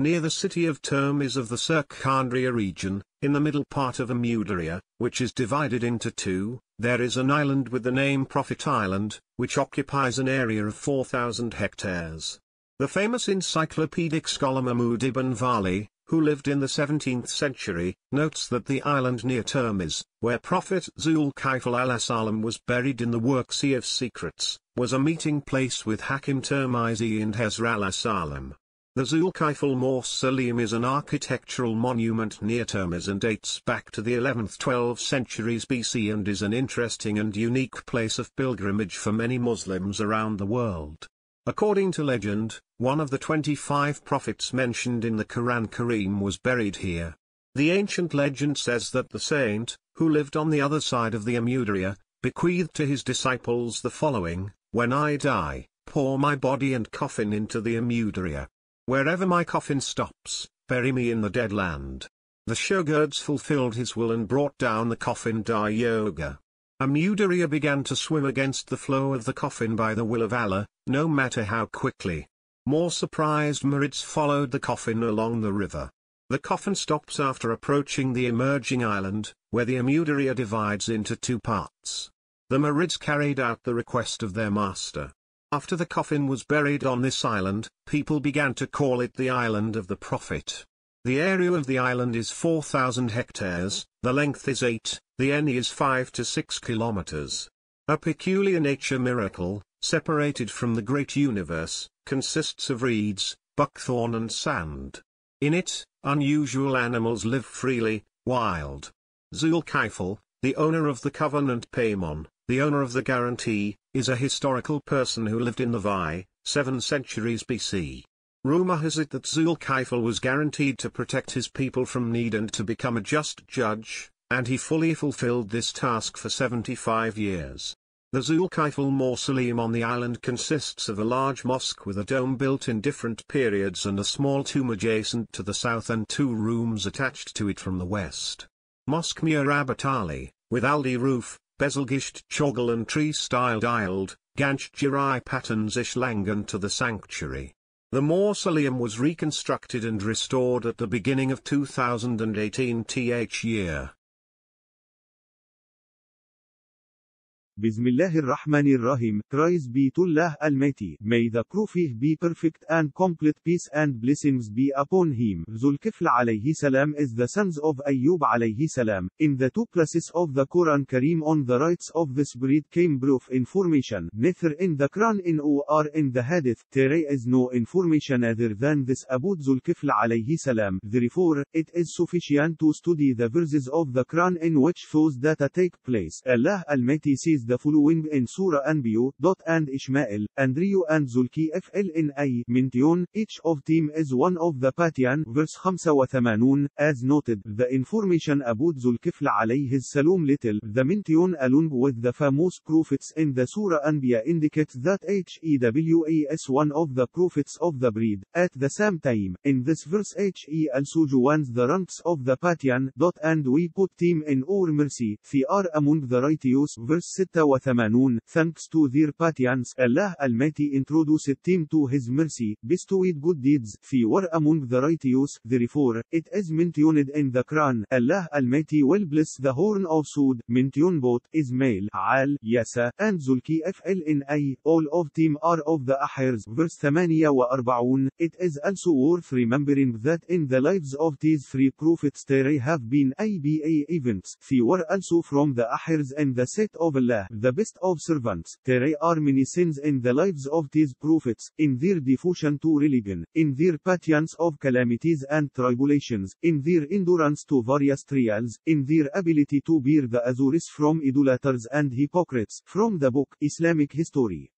Near the city of Termez of the Surkhandarya region, in the middle part of Amudarya, which is divided into two, there is an island with the name Prophet Island, which occupies an area of 4,000 hectares. The famous encyclopedic scholar Mahmud ibn Vali, who lived in the 17th century, notes that the island near Termez, where Prophet Zulkifl al-Salam was buried in the work Sea of Secrets, was a meeting place with Hakim Tirmizi and Hezr al-Salam. The Zulkifl Mausoleum is an architectural monument near Termez and dates back to the 11th-12th centuries BC and is an interesting and unique place of pilgrimage for many Muslims around the world. According to legend, one of the 25 prophets mentioned in the Quran Kareem was buried here. The ancient legend says that the saint, who lived on the other side of the Amudarya, bequeathed to his disciples the following, When I die, pour my body and coffin into the Amudarya. Wherever my coffin stops, bury me in the dead land. The shogirds fulfilled his will and brought down the coffin Dar Yoga. Amudarya began to swim against the flow of the coffin by the will of Allah, no matter how quickly. More surprised Marids followed the coffin along the river. The coffin stops after approaching the emerging island, where the Amudarya divides into two parts. The Marids carried out the request of their master. After the coffin was buried on this island, people began to call it the Island of the Prophet. The area of the island is 4,000 hectares, the length is 8, the ene is 5 to 6 kilometers. A peculiar nature miracle, separated from the great universe, consists of reeds, buckthorn and sand. In it, unusual animals live freely, wild. Zulkifl, the owner of the covenant Paimon, the owner of the guarantee, is a historical person who lived in the Vi, 7 centuries BC. Rumor has it that Zulkifl was guaranteed to protect his people from need and to become a just judge, and he fully fulfilled this task for 75 years. The Zulkifl mausoleum on the island consists of a large mosque with a dome built in different periods and a small tomb adjacent to the south and two rooms attached to it from the west. Mosque Murabat Ali, with Aldi roof, Bezelgisht Chogel and tree-styled aisled, Ganchjirai patterns Ishlangan to the sanctuary. The mausoleum was reconstructed and restored at the beginning of 2018 th year. Bismillahir Rahmanir Rahim, praise be to Allah Almighty, may the Prophet be perfect and complete peace and blessings be upon him. Zulkifl alayhi salam is the sons of Ayyub alayhi salam. In the two places of the Quran Kareem on the rights of this breed came brief information, neither in the Quran in or in the Hadith, there is no information other than this about Zulkifl alayhi salam. Therefore, it is sufficient to study the verses of the Quran in which those data take place. Allah Almighty sees the following in Surah Anbiya. And Ishmael, Andrew and Zulki FLNA Mintion, each of team is one of the Patian verse 85 as noted, the information about Zulkifl alayhi salam little, the Mintion along with the famous prophets in the Surah Anbiya indicates that HEWA is one of the prophets of the breed, at the same time, in this verse HE also joins the ranks of the Patian. And we put team in our mercy, they are among the righteous verse 6 86 Thanks to their patience Allah Almighty introduced them to His mercy, bestowed good deeds, they were among the righteous, therefore, it is mentioned in the Quran, Allah Almighty will bless the horn of Sud, mention both, Ismail, Al, Yasa, and Zulki FLNA, all of them are of the Ahirs, verse 48, it is also worth remembering that in the lives of these three prophets there have been ABA events, they were also from the Ahirs in the set of The best of servants. There are many sins in the lives of these prophets, in their devotion to religion, in their patience of calamities and tribulations, in their endurance to various trials, in their ability to bear the azures from idolaters and hypocrites. From the book Islamic History.